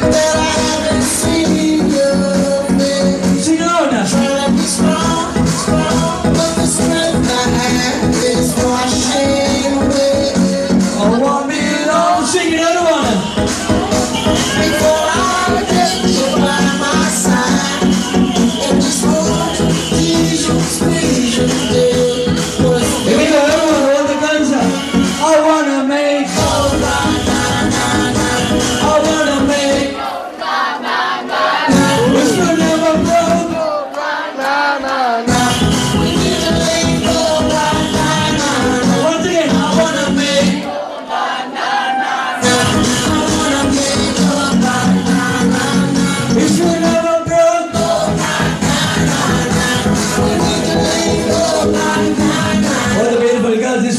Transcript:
that I have